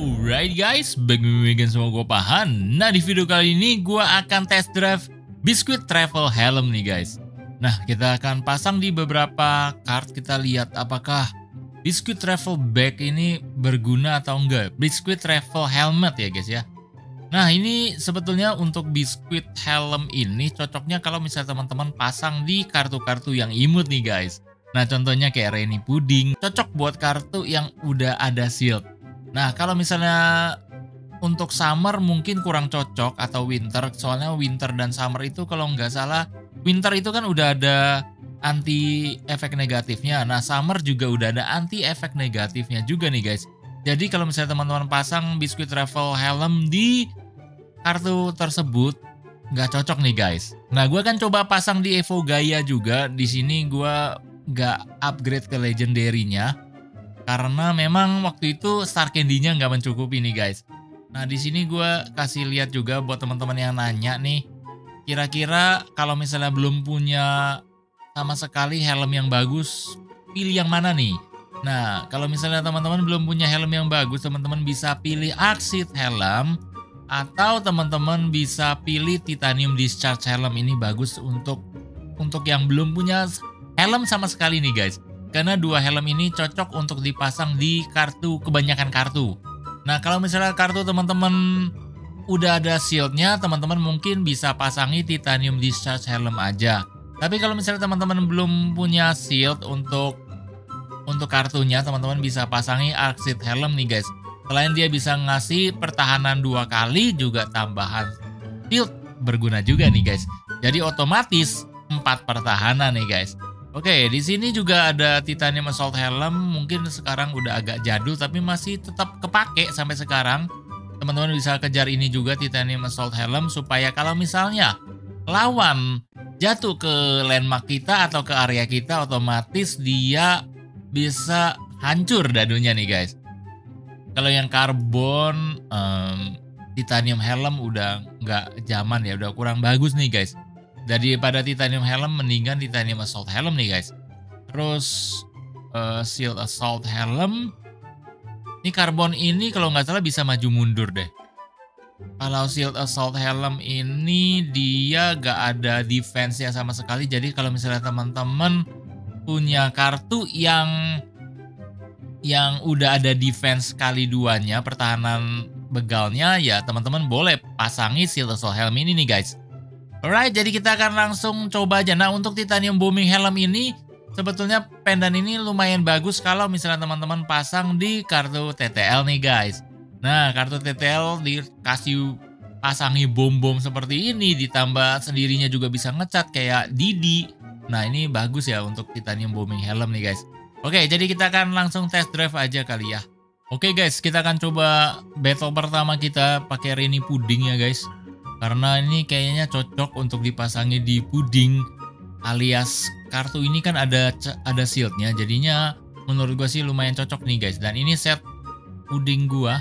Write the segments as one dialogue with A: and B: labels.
A: Alright guys, bagaimana semua gue Pahan. Nah di video kali ini gue akan test drive Biskuit Travel Helm nih guys. Nah kita akan pasang di beberapa card. Kita lihat apakah Biskuit Travel Bag ini berguna atau enggak. Biskuit Travel Helmet ya guys ya. Nah ini sebetulnya untuk biskuit helm ini cocoknya kalau misalnya teman-teman pasang di kartu-kartu yang imut nih guys. Nah contohnya kayak Rainy Pudding cocok buat kartu yang udah ada shield Nah, kalau misalnya untuk summer mungkin kurang cocok atau winter, soalnya winter dan summer itu kalau nggak salah, winter itu kan udah ada anti efek negatifnya. Nah, summer juga udah ada anti efek negatifnya juga nih guys. Jadi kalau misalnya teman-teman pasang biskuit travel helm di kartu tersebut, nggak cocok nih guys. Nah, gue kan coba pasang di Evo Gaia juga. Di sini gue nggak upgrade ke legendary-nya karena memang waktu itu star candy-nya nggak mencukupi nih guys. Nah di sini gue kasih lihat juga buat teman-teman yang nanya nih, kira-kira kalau misalnya belum punya sama sekali helm yang bagus, pilih yang mana nih? Nah kalau misalnya teman-teman belum punya helm yang bagus, teman-teman bisa pilih Axit helm atau teman-teman bisa pilih titanium discharge helm ini bagus untuk untuk yang belum punya helm sama sekali nih guys karena dua helm ini cocok untuk dipasang di kartu kebanyakan kartu. Nah kalau misalnya kartu teman-teman udah ada shieldnya, teman-teman mungkin bisa pasangi titanium discharge helm aja. Tapi kalau misalnya teman-teman belum punya shield untuk untuk kartunya, teman-teman bisa pasangi Arxit helm nih guys. Selain dia bisa ngasih pertahanan dua kali, juga tambahan shield berguna juga nih guys. Jadi otomatis empat pertahanan nih guys. Oke, di sini juga ada titanium assault helm. Mungkin sekarang udah agak jadul tapi masih tetap kepake sampai sekarang. Teman-teman bisa kejar ini juga titanium assault helm supaya kalau misalnya lawan jatuh ke landmark kita atau ke area kita otomatis dia bisa hancur dadunya nih guys. Kalau yang karbon um, titanium helm udah nggak zaman ya, udah kurang bagus nih guys. Daripada titanium helm mendingan titanium assault helm nih guys. Terus uh, shield assault helm. Ini karbon ini kalau nggak salah bisa maju mundur deh. Kalau shield assault helm ini dia gak ada defense-nya sama sekali. Jadi kalau misalnya teman-teman punya kartu yang yang udah ada defense kali duanya, pertahanan begalnya, ya teman-teman boleh pasangi shield assault helm ini nih guys. Alright, jadi kita akan langsung coba aja. Nah, untuk titanium booming helm ini sebetulnya pendan ini lumayan bagus kalau misalnya teman-teman pasang di kartu TTL nih guys. Nah, kartu TTL dikasih pasangi bom-bom seperti ini ditambah sendirinya juga bisa ngecat kayak Didi. Nah, ini bagus ya untuk titanium booming helm nih guys. Oke, jadi kita akan langsung test drive aja kali ya. Oke guys, kita akan coba battle pertama kita pakai Rainy Pudding ya guys. Karena ini kayaknya cocok untuk dipasangi di puding alias kartu. Ini kan ada ada shieldnya. Jadinya menurut gue sih lumayan cocok nih guys. Dan ini set puding gua.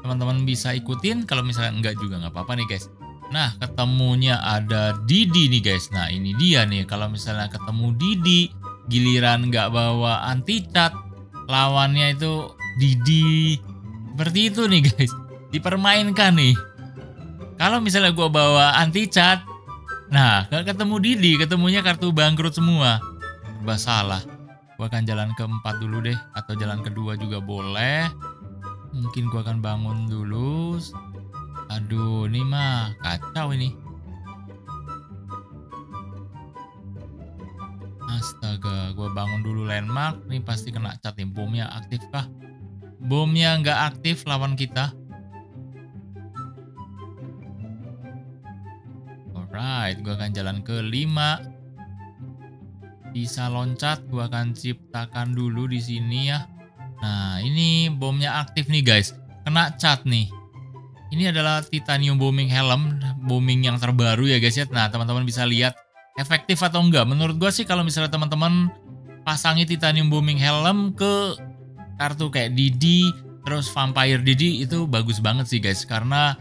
A: Teman-teman bisa ikutin. Kalau misalnya enggak juga nggak apa-apa nih guys. Nah ketemunya ada Didi nih guys. Nah ini dia nih. Kalau misalnya ketemu Didi giliran nggak bawa anti cat lawannya itu Didi. Seperti itu nih guys. Dipermainkan nih kalau misalnya gue bawa anti cat, nah gak ketemu Didi, ketemunya kartu bangkrut semua. Serba salah. Gue akan jalan keempat dulu deh, atau jalan kedua juga boleh. Mungkin gue akan bangun dulu. Aduh, ini mah kacau ini. Astaga, gue bangun dulu landmark. Ini pasti kena cat nih. Bomnya aktif kah? Bomnya nggak aktif lawan kita. Alright, gue akan jalan ke 5. Bisa loncat, gue akan ciptakan dulu di sini ya. Nah, ini bomnya aktif nih guys. Kena cat nih. Ini adalah titanium booming helm, booming yang terbaru ya guys ya. Nah, teman-teman bisa lihat efektif atau enggak. Menurut gue sih kalau misalnya teman-teman pasangi titanium booming helm ke kartu kayak Didi, terus Vampire Didi itu bagus banget sih guys. Karena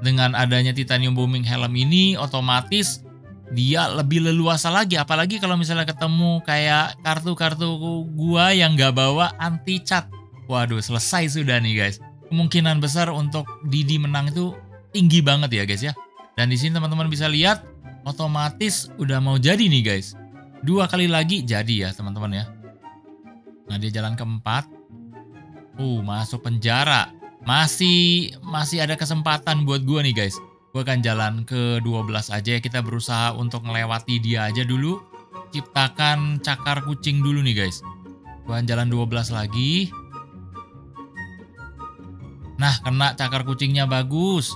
A: dengan adanya titanium booming helm ini otomatis dia lebih leluasa lagi apalagi kalau misalnya ketemu kayak kartu-kartu gua yang gak bawa anti cat waduh selesai sudah nih guys kemungkinan besar untuk Didi menang itu tinggi banget ya guys ya. Dan di sini teman-teman bisa lihat otomatis udah mau jadi nih guys. Dua kali lagi jadi ya teman-teman ya. Nah dia jalan keempat. Uh masuk penjara. Masih masih ada kesempatan buat gua nih guys. Gua akan jalan ke 12 aja. Kita berusaha untuk melewati dia aja dulu. Ciptakan cakar kucing dulu nih guys. Gua jalan 12 lagi. Nah, kena cakar kucingnya bagus.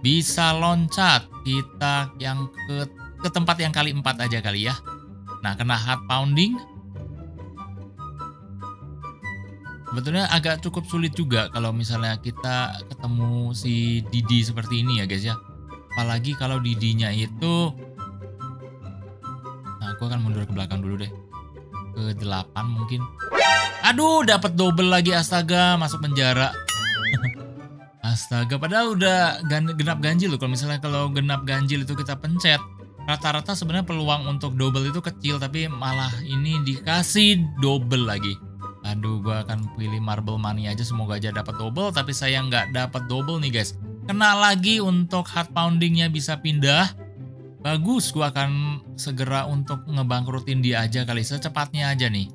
A: Bisa loncat. Kita yang ke, ke tempat yang kali empat aja kali ya. Nah, kena heart pounding. Sebetulnya agak cukup sulit juga kalau misalnya kita ketemu si Didi seperti ini ya guys ya. Apalagi kalau Didinya itu... Nah, aku akan mundur ke belakang dulu deh. Ke 8 mungkin. Aduh, dapat double lagi astaga, masuk penjara. Astaga, padahal udah genap ganjil loh. Kalau misalnya kalau genap ganjil itu kita pencet, rata-rata sebenarnya peluang untuk double itu kecil, tapi malah ini dikasih double lagi. Aduh, gue akan pilih marble money aja. Semoga aja dapat double, tapi saya nggak dapat double nih guys. Kena lagi untuk heart poundingnya bisa pindah. Bagus, gue akan segera untuk ngebangkrutin dia aja kali secepatnya aja nih.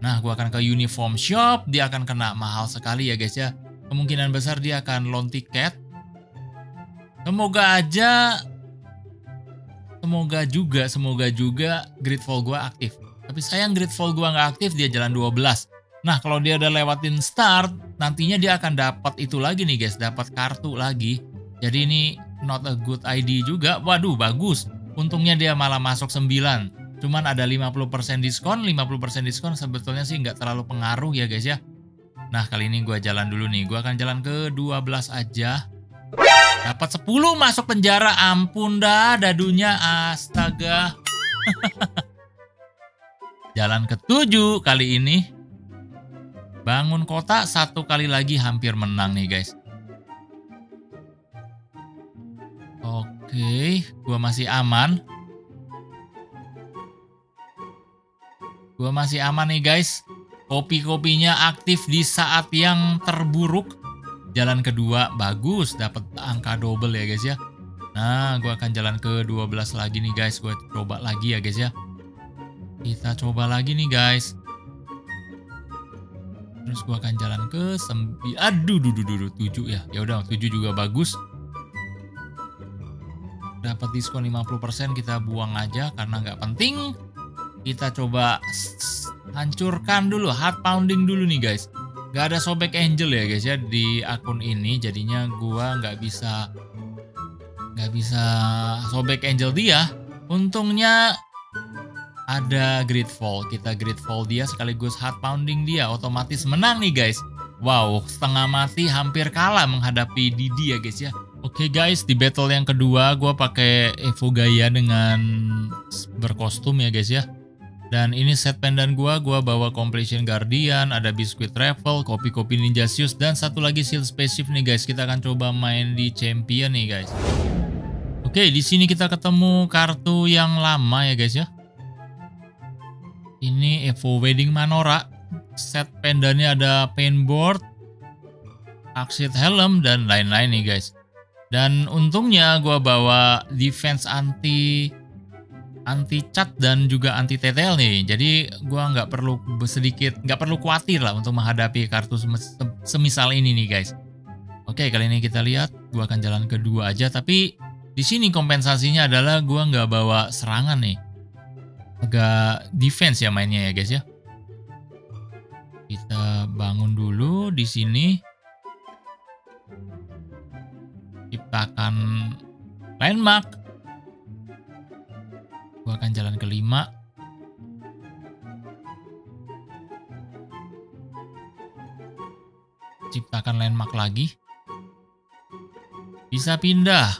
A: Nah, gue akan ke uniform shop. Dia akan kena mahal sekali ya guys ya kemungkinan besar dia akan loan tiket. Semoga aja, semoga juga, semoga juga Gridfall gue aktif. Tapi sayang Gridfall gue nggak aktif, dia jalan 12. Nah kalau dia udah lewatin start, nantinya dia akan dapat itu lagi nih guys, dapat kartu lagi. Jadi ini not a good ID juga. Waduh bagus, untungnya dia malah masuk 9. Cuman ada 50% diskon, 50% diskon sebetulnya sih nggak terlalu pengaruh ya guys ya. Nah kali ini gue jalan dulu nih. Gue akan jalan ke 12 aja. Dapat 10 masuk penjara. Ampun dah dadunya. Astaga. jalan ke 7 kali ini. Bangun kota satu kali lagi hampir menang nih guys. Oke, gue masih aman. Gue masih aman nih guys. Kopi-kopinya aktif di saat yang terburuk. Jalan kedua bagus, dapat angka double ya guys ya. Nah, gue akan jalan ke 12 lagi nih guys. Gue coba lagi ya guys ya. Kita coba lagi nih guys. Terus gue akan jalan ke 9. Aduh, duh, duh, duh, 7 ya. Ya udah, 7 juga bagus. Dapat diskon 50% kita buang aja karena nggak penting. Kita coba hancurkan dulu, heart pounding dulu nih guys. Gak ada sobek angel ya guys ya di akun ini, jadinya gua nggak bisa nggak bisa sobek angel dia. Untungnya ada gridfall, kita gridfall dia sekaligus heart pounding dia, otomatis menang nih guys. Wow, setengah mati hampir kalah menghadapi Didi ya guys ya. Oke okay guys, di battle yang kedua gue pakai Evo Gaia dengan berkostum ya guys ya. Dan ini set pendan gua, gua bawa Completion Guardian, ada Biscuit Travel, kopi-kopi Ninja Shoes, dan satu lagi Shield Spaceship nih guys. Kita akan coba main di Champion nih guys. Oke, di sini kita ketemu kartu yang lama ya guys ya. Ini Evo Wedding Manora. Set pendannya ada paintboard, Axit Helm, dan lain-lain nih guys. Dan untungnya gua bawa defense anti anti cat dan juga anti TTL nih. Jadi gua nggak perlu sedikit nggak perlu khawatir lah untuk menghadapi kartu semisal ini nih guys. Oke kali ini kita lihat gua akan jalan kedua aja tapi di sini kompensasinya adalah gua nggak bawa serangan nih. Agak defense ya mainnya ya guys ya. Kita bangun dulu di sini. Ciptakan landmark Gue akan jalan kelima. Ciptakan landmark lagi. Bisa pindah.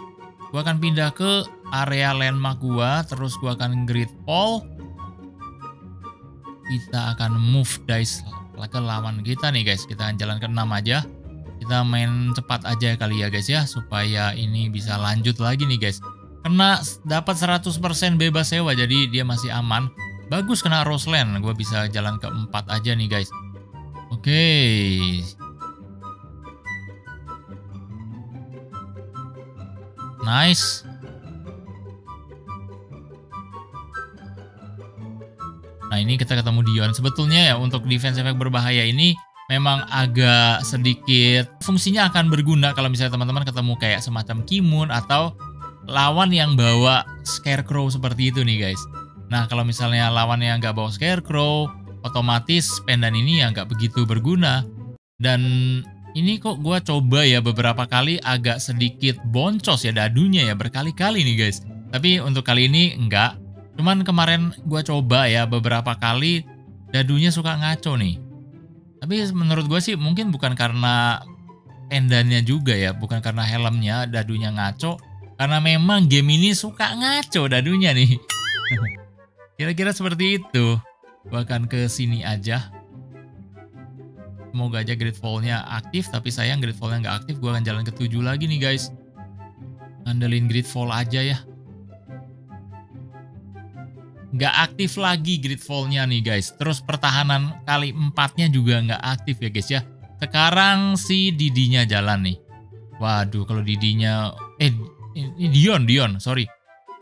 A: Gue akan pindah ke area landmark gue. Terus gue akan grid pole kita akan move dice ke lawan kita nih guys. Kita akan jalan ke 6 aja. Kita main cepat aja kali ya guys ya supaya ini bisa lanjut lagi nih guys. Kena dapat 100% bebas sewa jadi dia masih aman. Bagus kena Roslan, Gue bisa jalan ke 4 aja nih guys. Oke. Okay. Nice. Nah ini kita ketemu Dion. Sebetulnya ya untuk defense efek berbahaya ini memang agak sedikit fungsinya akan berguna kalau misalnya teman-teman ketemu kayak semacam Kimun atau lawan yang bawa Scarecrow seperti itu nih guys. Nah kalau misalnya lawan yang nggak bawa Scarecrow, otomatis pendan ini ya nggak begitu berguna. Dan ini kok gue coba ya beberapa kali agak sedikit boncos ya dadunya ya berkali-kali nih guys. Tapi untuk kali ini enggak. Cuman kemarin gue coba ya beberapa kali dadunya suka ngaco nih. Tapi menurut gue sih mungkin bukan karena pendannya juga ya, bukan karena helmnya dadunya ngaco, karena memang game ini suka ngaco dadunya nih. Kira-kira seperti itu. Akan ke sini aja. Semoga aja Gridfall-nya aktif, tapi sayang Gridfall-nya nggak aktif. Gue akan jalan ke 7 lagi nih guys. Ngandelin Gridfall aja ya. Nggak aktif lagi Gridfall-nya nih guys. Terus pertahanan kali empatnya juga nggak aktif ya guys ya. Sekarang si Didinya jalan nih. Waduh, kalau Didinya... Eh, ini Dion, Dion, sorry.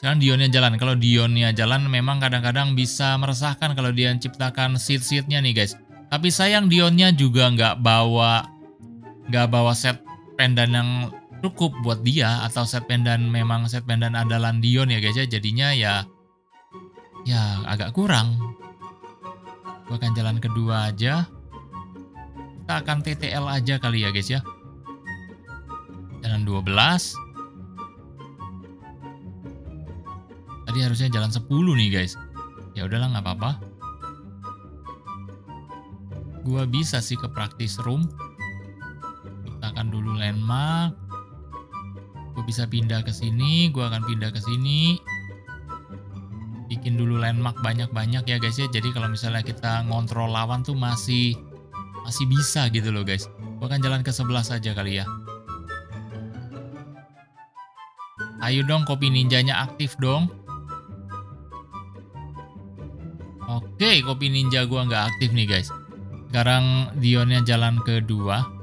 A: Sekarang Dionnya jalan. Kalau Dionnya jalan memang kadang-kadang bisa meresahkan kalau dia ciptakan seat-seatnya nih guys. Tapi sayang Dionnya juga nggak bawa nggak bawa set pendan yang cukup buat dia atau set pendan memang set pendan andalan Dion ya guys ya. Jadinya ya ya agak kurang. Gue akan jalan kedua aja. Kita akan TTL aja kali ya guys ya. Jalan 12. Tadi harusnya jalan 10 nih guys. Ya udahlah nggak apa-apa. Gua bisa sih ke practice room. Kita akan dulu landmark. Gue bisa pindah ke sini, gua akan pindah ke sini. Bikin dulu landmark banyak-banyak ya guys ya. Jadi kalau misalnya kita ngontrol lawan tuh masih masih bisa gitu loh guys. Gua akan jalan ke sebelah saja kali ya. Ayo dong kopi ninjanya aktif dong. Oke, kopi ninja gua nggak aktif nih guys. Sekarang Dionnya jalan kedua.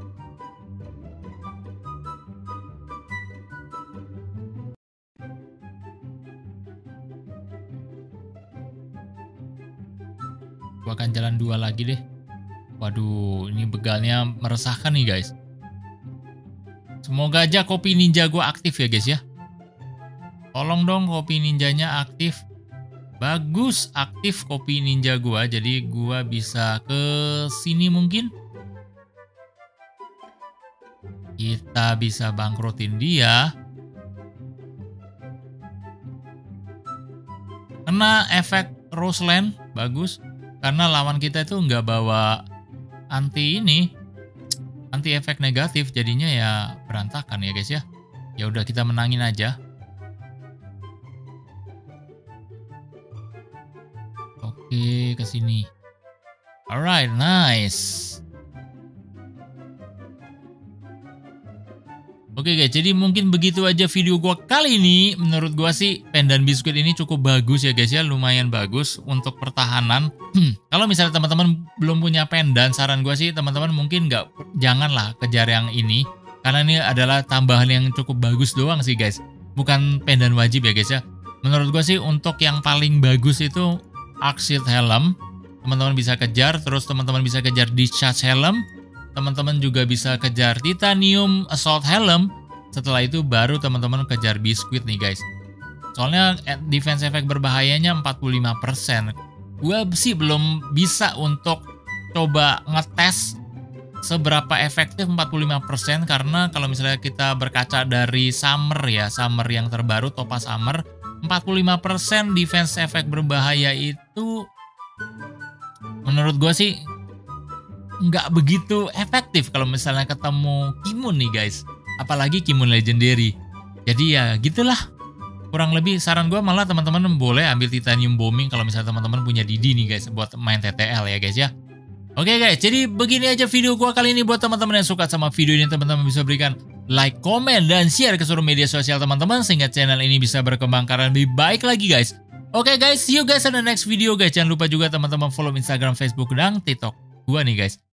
A: Jalan dua lagi deh. Waduh, ini begalnya meresahkan nih guys. Semoga aja kopi ninja gua aktif ya guys ya. Tolong dong kopi ninjanya aktif. Bagus, aktif kopi ninja gua. Jadi gua bisa ke sini mungkin. Kita bisa bangkrutin dia. Kena efek Roseland, bagus. Karena lawan kita itu nggak bawa anti ini, anti efek negatif, jadinya ya berantakan ya guys ya. Ya udah kita menangin aja. Oke, ke sini. Alright, nice. Oke guys, jadi mungkin begitu aja video gua kali ini. Menurut gua sih pendan biskuit ini cukup bagus ya guys ya, lumayan bagus untuk pertahanan. Kalau misalnya teman-teman belum punya pendan, saran gua sih teman-teman mungkin nggak janganlah kejar yang ini karena ini adalah tambahan yang cukup bagus doang sih guys. Bukan pendan wajib ya guys ya. Menurut gua sih untuk yang paling bagus itu Axit Helm. Teman-teman bisa kejar, terus teman-teman bisa kejar Discharge Helm. Teman-teman juga bisa kejar Titanium Assault Helm. Setelah itu baru teman-teman kejar Biscuit nih guys. Soalnya eh, defense effect berbahayanya 45%. Gue sih belum bisa untuk coba ngetes seberapa efektif 45% karena kalau misalnya kita berkaca dari Summer ya, Summer yang terbaru Topa Summer 45% defense efek berbahaya itu menurut gue sih nggak begitu efektif kalau misalnya ketemu Kimun nih guys. Apalagi Kimun Legendary. Jadi ya gitulah. Kurang lebih saran gue malah teman-teman boleh ambil Titanium Bombing kalau misalnya teman-teman punya Didi nih guys buat main TTL ya guys ya. Oke guys, jadi begini aja video gue kali ini buat teman-teman yang suka sama video ini teman-teman bisa berikan like, komen, dan share ke seluruh media sosial teman-teman sehingga channel ini bisa berkembang karena lebih baik lagi guys. Oke guys, see you guys on the next video guys. Jangan lupa juga teman-teman follow Instagram, Facebook, dan TikTok gue nih guys.